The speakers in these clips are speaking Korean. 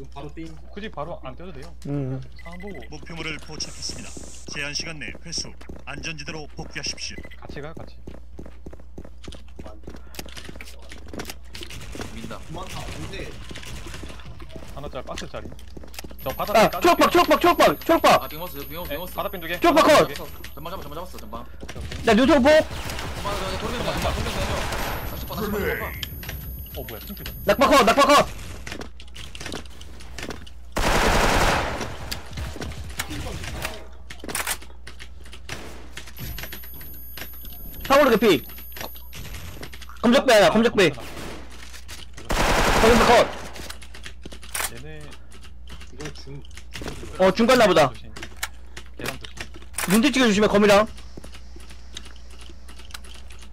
눈 바로 띵. 굳이 바로 안 떼도 돼요. 음. 상황 보고 목표물을 포착했습니다. 제한 시간 내 회수. 안전지대로 복귀하십시오. 같이 가요 같이. 안 돼. 민다. 그만 다 근데 하나짜리 박스 짜리. 저 바닥. 아, 초록박, 초록박, 초록박, 초록박. 아 빙어스 빙어스 네, 빙어스. 바닥핀 두 개. 쪽 바꿔! 두 개. 전방 잡았어 전방 잡았어 전방. 나 눈통 보. 전방 전방 돌면 돼 전방 돌면 돼. 다시 봐 다시 봐 다시 봐. 어 뭐야 핑크다. 낙박커, 낙박커. 상으로 개피. 검적배 하나, 검적배. 검적배 컷. 얘네 이거 중 어, 중간 나보다. 조심. 계단 조심. 눈뒤 찍어 주시면 검이랑.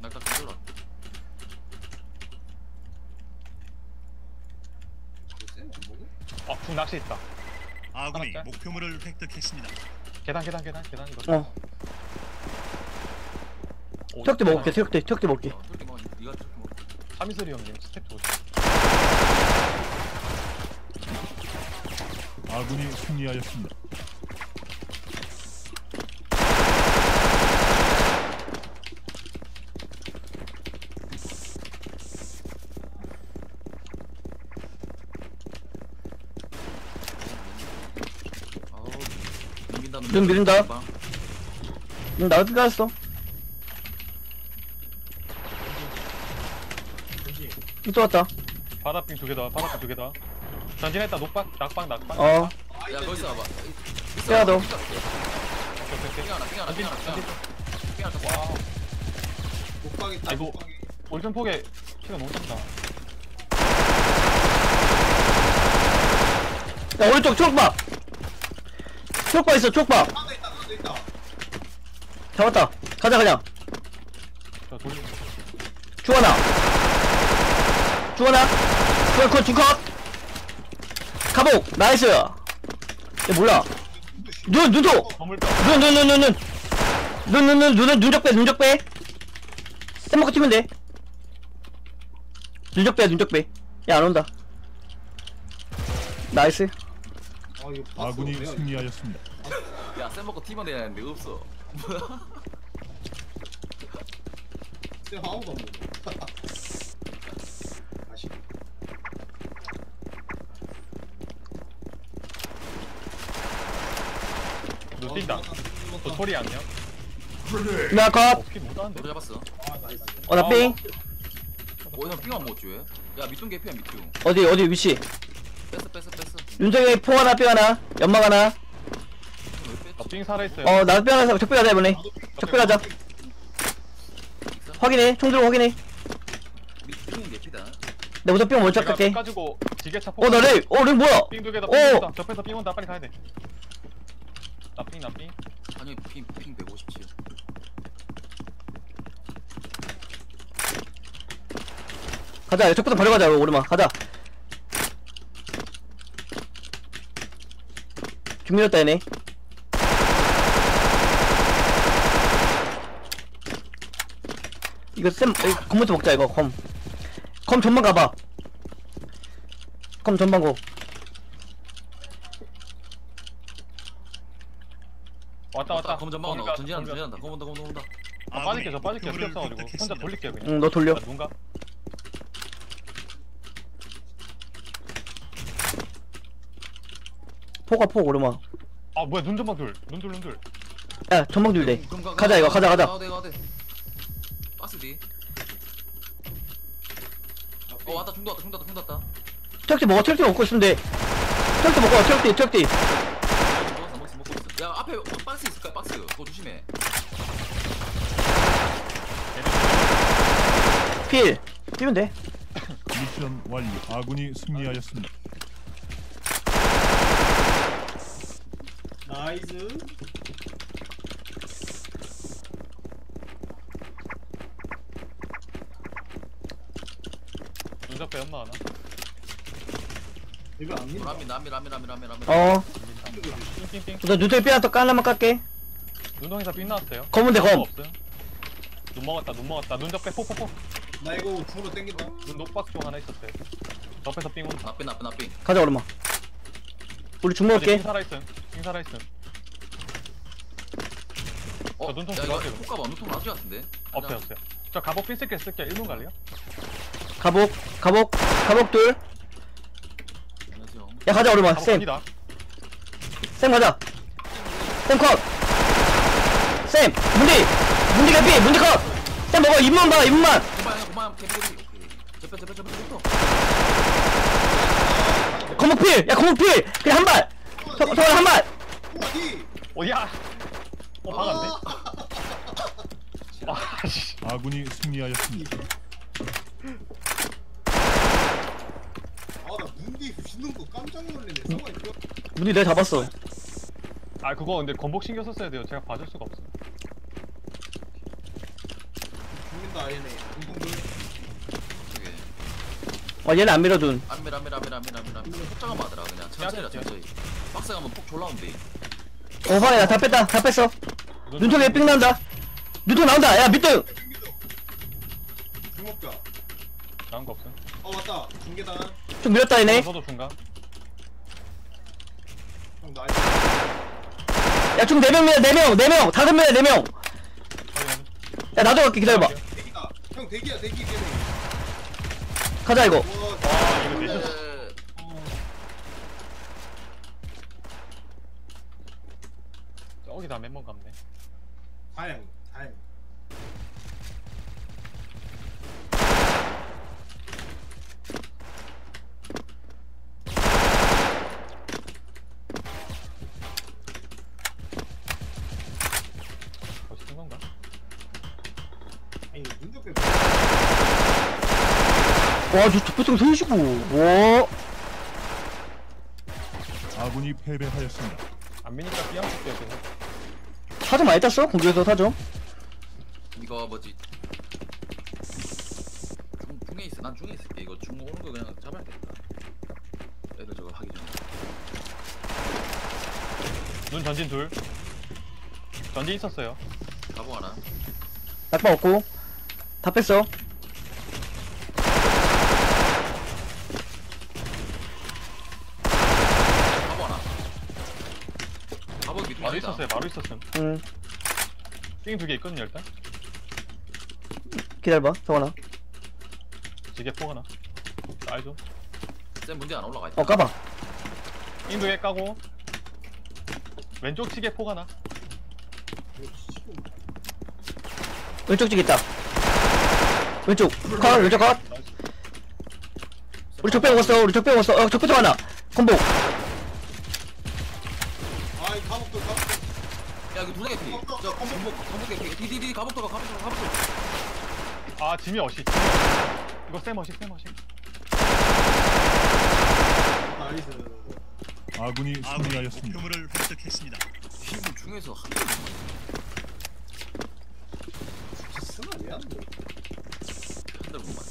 건들어. 어, 중 낚시 있다. 아군이 목표물을 획득했습니다. 계단 계단 계단 계단 이거. 어, 계단. 먹을게, 턱대, 턱대 먹을게. 어, 저렇게 먹어. 이거 저렇게 먹어. 하미소리 형님 스텝 좋으시. 아군이 승리하였습니다. 아우. 눈. 전방. 응, 나도 끝났어. 전지. 또 왔다. 바닥핀 두 개다. 바닥핀 두 개다. 전진했다. 녹박 낙박 낙박. 어, 야 거기서 와봐. 야, 너. 오케이, 오케이, 오케이. 삥 하나 삥 하나 삥 하나 삥 하나. 삥 하나 딱 와. 독박이 딱 아이고. 독박이. 올전폭에 피가 너무 쩐다. 야, 오른쪽 초록박. 초록박 있어, 초록박. 하나 있다 하나 있다. 잡았다. 가자, 그냥. 저 돌리. 주원아. 주원아. 주원 컷, 중컷. 가복. 나이스. 야, 몰라. 눈, 눈도. 눈, 눈, 눈, 눈, 눈. 눈, 눈, 눈, 눈적 빼, 눈적 빼. 쌤먹고 튀면 돼. 눈적 빼, 눈적 빼. 야, 안 온다. 나이스. 아 이거 봤어. 아군이 내가 승리하였습니다. 야, 쌤 먹고 팀원 내야 되는데 없어. 쌤 아무도 안 보네. 아쉽. 눈 뛴다. 저 소리 안녕. 나 컷. 어, 피 못하는데. 노래 잡았어. 아 나이스. 어, 나 삥. 어, 형 삥안 먹었지 왜? 야, 밑둥 개피야, 밑둥. 어디, 어디 위치? 뺐어, 뺐어, 뺐어. 윤정이 포 하나, 삥 하나. 연막 하나. 왜 뺐지? 어, 삥 살아있어요. 어, 나도 삥 하나, 적배 가자, 이번에. 적배 가자. 확인해. 총 들고 확인해. 밑둥 개피다. 내 우선 삥 먼저 갈게. 가지고 지게차 폭. 어, 나 레이. 어, 레이 뭐야? 삥두 개다. 오! 삥 온다. 접해서 삥 온다. 빨리 가야 돼. 나삥 나삥. 아니, 핑, 핑 157. 가자. 적부터 버려가자, 오르마. 가자. 준비했다, 얘네. 이거 쌤, 이거 검부터 먹자, 이거, 검. 검 전방 가봐. 검 전방 고. 왔다 왔다. 검은 전망 나 전진한다, 거기가- 전진한다. 검은다, 검은다, 검은다. 아, 빠질게 저 빠질게 필요 없어가지고 혼자 돌릴게요 그냥. 응, 너 돌려. 나 누군가? 포가 포, 오르마. 아 뭐야 눈 전방 둘. 눈둘 눈둘. 야, 전방 둘대. 그럼 가- 가자, 이거, 가자, 가자. 가대, 가대. 박스 뒤. 어, 왔다, 중도 왔다, 중도 왔다, 중도 왔다. 트럭 뒤 먹어, 트럭 뒤 먹고 있으면 돼. 트럭 뒤 먹어, 트럭 뒤, 트럭 뒤. 먹었어, 먹었어, 먹고 있어. 야, 앞에 박스 있을 거야, 박스. 그거 조심해. 필. 뛰면 돼. 미션 완료. 아군이 승리하였습니다. nice. 눈 잡배 연마 하나. 이거 안 민다. 라미, 라미, 라미, 라미, 라미, 라미. 어. 너 눈통에 삐 하나 또 깔라만 깎게. 눈동에서 삥 나왔어요. 검은데 검. 없어요. 눈 먹었다 눈 먹었다 눈 적배 포포포 나 이거 중으로 땡긴다. 눈 녹박 쪽 하나 있었어요 옆에서 삥 온다 나삐 나삐 나삐 가자 얼마 우리 중 먹을게 삥 살아있음 삥 살아있음 어? 저 눈통 야 이거 들어가세요. 효과가 눈통 나중에 같은데 없어요 없어요 저 갑옷 삥 쓸게 쓸게요 1분 갈래요? 가복 가복 가복 둘야 안녕하세요 가자 얼마 갑옷 쌤 갑니다 쌤 가자 쌤 컷! 쌤! 문디! 문디 개피! 문디 컷! 쌤 먹어 입만 봐 입만! 거목필! 야 거목필! 그냥 한발! 성원 한발! 어디? 오야 어 박았네 아씨 아군이 승리하였습니다. 부시는 거 깜짝 놀랐네. 상황이 내가 잡았어. 아 그거 근데 건복 신경 썼어야 돼요. 제가 봐줄 수가 없어. 죽는다 얘네. 공공들. 저게 와 얘는 안 밀어둔. 안밀 안밀 안밀 안밀 안밀 안밀 폭장은 하더라 그냥. 천천히 라 천천히. 박스 가면 폭 졸라 온대. 어 화해 나다 뺐다. 다 뺐어. 눈통에 삥 나온다. 눈통 나온다. 야 밑둥 주먹가. 나은 거 없음 어 맞다. 중계단. 좀 밀었다 얘네 저도 중간 형 나. 야총 4명 밀어 4명 4명 다섯 명이야 4명 확인 야 나도 갈게 기다려봐 대기다. 형 대기야 대기 걔네. 가자 이거 와. 아 이거 에, 저기 다 멤버 같네 다행. 다행. 멋있는 건가? 아니 눈썹 빼. 와저 족보통 손시고. 와. 아군이 패배하였습니다. 안 미니까 삐양 쓸게요 계속 사점 많이 땄어? 공격에서 사점? 이거 뭐지? 중, 중에 있어. 난 중에 있을게. 이거 중 오는 거 그냥 잡아야겠다. 애들 저거 하기 전에. 눈 전진 둘. 전진 있었어요. 가보 하나. 낙방 없고. 다 뺐어 가보 하나 가보 밑에 바로 있었어요 바로 있었음. 응삥두개 있거든요 일단. 기다려봐 정원아. 지게 포 하나 알죠 쌤 문제 안 올라가 있다. 어 까봐. 삥두개 까고. 왼쪽 시계 포 하나 왼쪽 쪽 있다. 왼쪽. 컷 왼쪽 컷. 우리 적배 먹었어 우리 적배 먹었어. 어 적배 통 하나. 건복 야 이거 두개 피. 저 건복 건복 개피. 디디디 가복도가 가복도 가복도. 아 지미 어시 이거 쌤 어시 쌤 어시 나이스. 아군이 아군이 승리하였습니다. 목표물을 획득했습니다. 이분 중에서 한 명만. 승아 왜안 돼? 한 대만 맞.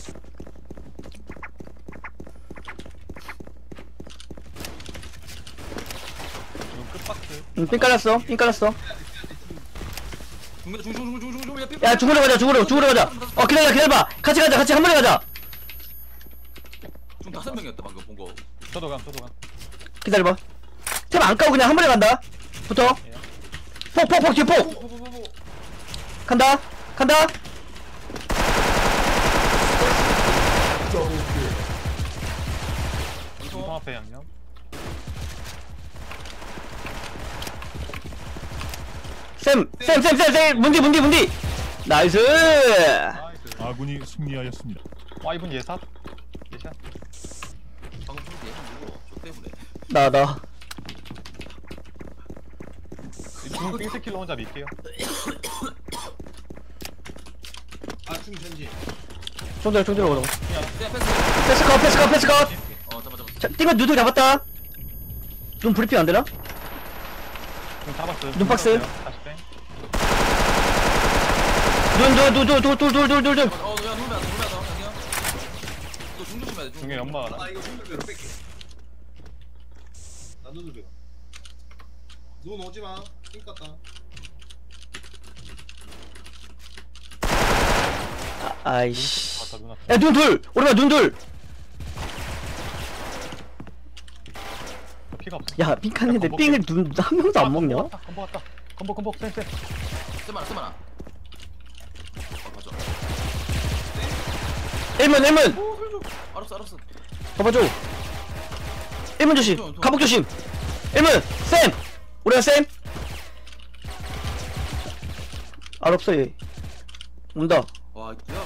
이거 끝박스 응, 삥 깔았어 삥 깔았어 중중 중 중 중중 야 죽으러 가자 죽으러 죽으러 가자. 어 기다려 기다려봐. 같이 가자 같이 한 번에 가자. 중 다섯 명이었다 방금 본 거. 저도 감 저도 감. 기다려봐. 템 안 까고 그냥 한 번에 간다. 붙어. 폭폭폭 뒤에 폭. 보보보보. 간다 간다. 중통 앞에 양념 쌤 쌤 쌤 쌤 쌤 문디 문디 문디 나이스 아군이 승리하였습니다. 와 이분 예삽 예샷 방금 본 얘는 누구? 저 때문에. 나나 중 삥스킬로 혼자 밀게요 아중 전지. 총들 총들 오고 쌤 패스. 패스 컷 패스 컷 패스 컷 어 잡아 잡아. 자 띵거 누드 잡았다 눈 브리핑 안 되나? 중 잡았어요 눈박스. 뺑 눈눈눈눈눈눈눈눈 어, 야, 누르면 안 돼, 누르면 안 돼, 아니야? 이거 중 조심해야 돼, 중. 중에 연마 하나 나 이거 눈썹배로 뺄게. 나 눈썹배. 눈 오지 마. 띵 깠다. 아이씨 왔다 눈 앞에 야눈 둘! 오랜만 눈둘! 피가 없어 야 야, 건복 삥을 눈 한 명도 안 먹냐? 건복 왔다 건복 건복 쌤쌤 쓰마나 쓰마나 1문 1문! 오 살려줘 알았어 알았어 봐봐줘 1문 조심! 가복 조심! 1문! 쌤! 우리가 쌤! 알 없어 얘 온다 와 야, 큰일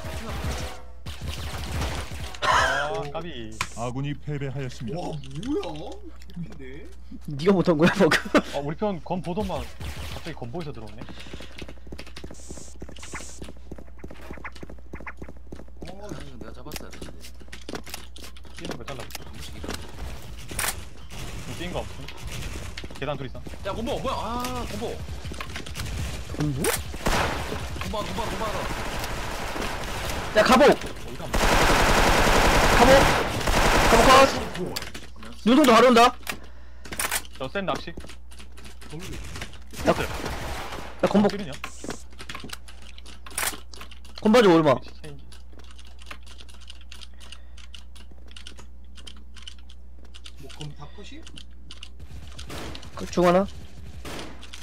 아 까비 아군이 패배하였습니다. 와 뭐야? 개피인데? 니가 못한 거야 버그 아 우리 편 건 보더만 갑자기 건보에서 들어오네 어, 났다 내가 잡았어야 되는데 뛰는 거 잘라볼게 한 번씩 이겨 뛴거 없음 계단 둘 이상 야 곰보 뭐야 아 곰보 뭐? 곰보 곰보 곰보 하나 야! 어디가 안 가복! 가복 컷! 눈송도 바로 온다 저센 낚시 야 건복 찌르냐 건바지 위치 체인지 뭐 그럼 다 컷이? 그중 하나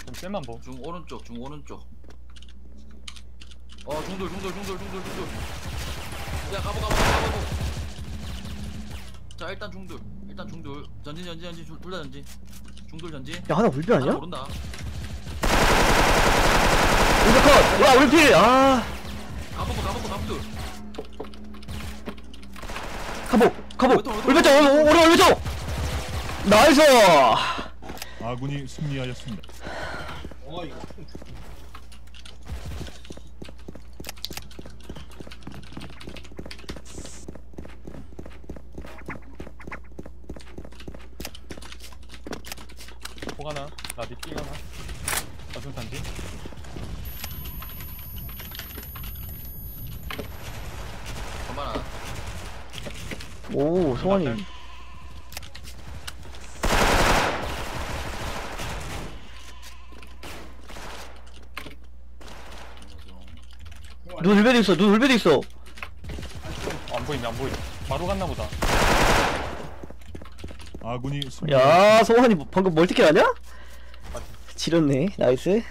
그럼 쌤만 보 중 오른쪽 중 오른쪽 어 중돌 중돌 중돌 중돌 중돌 야 가보 가보 가보 가보 자 일단 중돌 일단 중돌 전진 전진 전진 둘 다 전진 중돌 전진 야 하나 울비 하나 아니야? 모른다 울비 컷! 와 울필! 아 가보고 가보고 가보고 가복! 가복! 울베 또, 울베 쪽! 오른 울베 쪽! 나이스! 아군이 승리하였습니다. 삥 하나 나중 단지. 가만 하나 오 성환이 눈 울베도 있어 눈 울베도 있어 어, 안 보이네 안 보이네 바로 갔나 보다 아군이. 야 성환이 방금 멀티킬 하냐? 지렸네 나이스